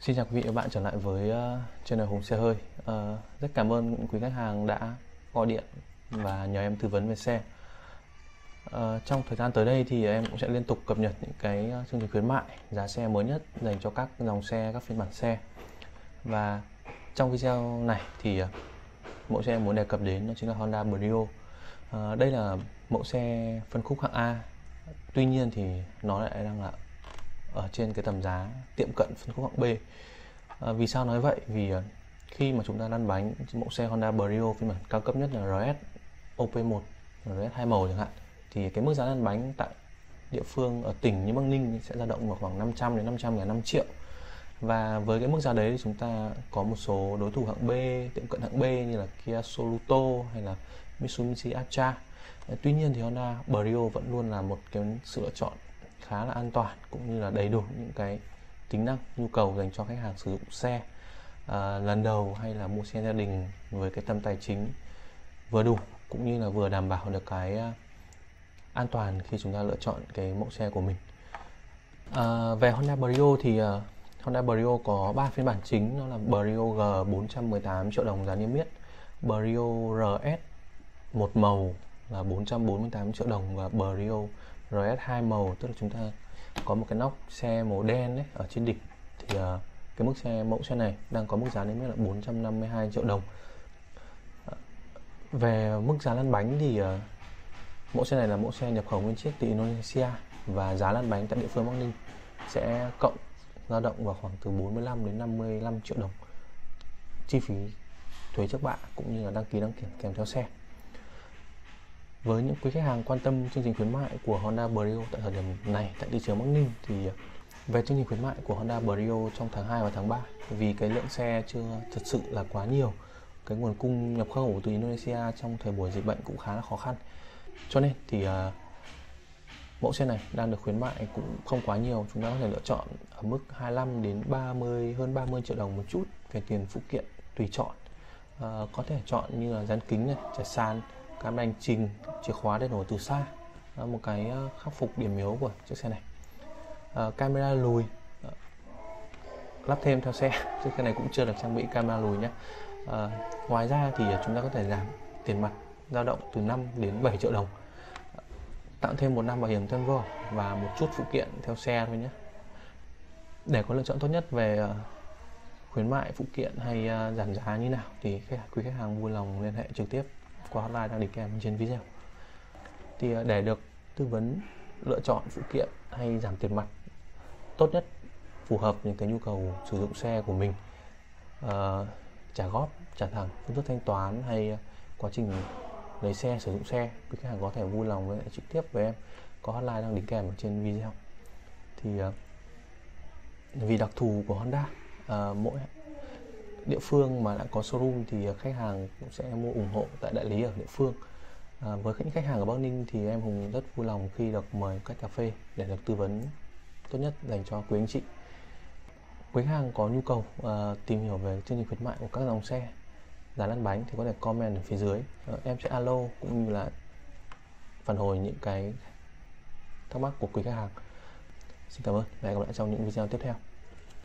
Xin chào quý vị và các bạn trở lại với uh, channel Hùng Xe Hơi. Uh, Rất cảm ơn quý khách hàng đã gọi điện và nhờ em tư vấn về xe. Uh, Trong thời gian tới đây thì em cũng sẽ liên tục cập nhật những cái chương trình khuyến mại giá xe mới nhất dành cho các dòng xe, các phiên bản xe. Và trong video này thì uh, mẫu xe em muốn đề cập đến đó chính là Honda Brio. Uh, Đây là mẫu xe phân khúc hạng A. Tuy nhiên thì nó lại đang là ở trên cái tầm giá tiệm cận phân khúc hạng B. À, vì sao nói vậy? Vì à, khi mà chúng ta lăn bánh mẫu xe Honda Brio phiên bản cao cấp nhất là RS OP1 RS hai màu chẳng hạn thì cái mức giá lăn bánh tại địa phương ở tỉnh như Bắc Ninh sẽ dao động vào khoảng 500 đến 500 5 triệu. Và với cái mức giá đấy thì chúng ta có một số đối thủ hạng B tiệm cận hạng B như là Kia Soluto hay là Mitsubishi Atra tuy nhiên thì Honda Brio vẫn luôn là một cái sự lựa chọn khá là an toàn cũng như là đầy đủ những cái tính năng nhu cầu dành cho khách hàng sử dụng xe. À, lần đầu hay là mua xe gia đình với cái tầm tài chính vừa đủ cũng như là vừa đảm bảo được cái à, an toàn khi chúng ta lựa chọn cái mẫu xe của mình. À, về Honda Brio thì uh, Honda Brio có 3 phiên bản chính nó là Brio G 418 triệu đồng giá niêm yết Brio RS một màu là 448 triệu đồng và Brio RS2 màu tức là chúng ta có một cái nóc xe màu đen đấy ở trên đỉnh. Thì uh, cái mức xe mẫu xe này đang có mức giá đến là 452 triệu đồng. À, về mức giá lăn bánh thì uh, mẫu xe này là mẫu xe nhập khẩu nguyên chiếc từ Indonesia và giá lăn bánh tại địa phương Bắc Ninh sẽ cộng dao động vào khoảng từ 45 đến 55 triệu đồng. Chi phí thuế trước bạ cũng như là đăng ký đăng kiểm kèm theo xe với những quý khách hàng quan tâm chương trình khuyến mại của Honda Brio tại thời điểm này tại thị trường Bắc Ninh thì à, về chương trình khuyến mại của Honda Brio trong tháng 2 và tháng 3 vì cái lượng xe chưa thật sự là quá nhiều cái nguồn cung nhập khẩu từ Indonesia trong thời buổi dịch bệnh cũng khá là khó khăn. Cho nên thì uh, mẫu xe này đang được khuyến mại cũng không quá nhiều chúng ta có thể lựa chọn ở mức 25 đến 30 hơn 30 triệu đồng một chút về tiền phụ kiện tùy chọn. Uh, có thể chọn như là dán kính này trải sàn cam hành trình chìa khóa để nổ từ xa. Đó, một cái ờ, khắc phục điểm yếu của chiếc xe này. À, camera lùi. Lắp thêm theo xe. Chiếc xe này cũng chưa được trang bị camera lùi nhé à, ờ, ngoài ra thì chúng ta có thể giảm tiền mặt dao động từ 5 đến 7 triệu đồng. Tặng thêm một năm bảo hiểm thân vô và một chút phụ kiện theo xe thôi nhé để có lựa chọn tốt nhất về khuyến mại phụ kiện hay giảm giá như nào thì quý khách hàng vui lòng liên hệ trực tiếp qua hotline đang đi kèm trên video. Thì à, để được tư vấn lựa chọn phụ kiện hay giảm tiền mặt tốt nhất phù hợp những cái nhu cầu sử dụng xe của mình à, trả góp trả thẳng phương thức thanh toán hay à, quá trình lấy xe sử dụng xe quý khách hàng có thể vui lòng với trực tiếp với em. Có hotline đang đính kèm ở trên video. Thì uh, vì đặc thù của Honda uh, mỗi địa phương mà đã có showroom thì khách hàng cũng sẽ mua ủng hộ tại đại lý ở địa phương. À, với những khách hàng ở Bắc Ninh thì em Hùng rất vui lòng khi được mời cách cà phê để được tư vấn tốt nhất dành cho quý anh chị. Quý khách hàng có nhu cầu à, tìm hiểu về chương trình khuyến mại của các dòng xe giá lăn bánh thì có thể comment ở phía dưới. À, em sẽ alo cũng như là phản hồi những cái thắc mắc của quý khách hàng. Xin cảm ơn và hẹn gặp lại trong những video tiếp theo.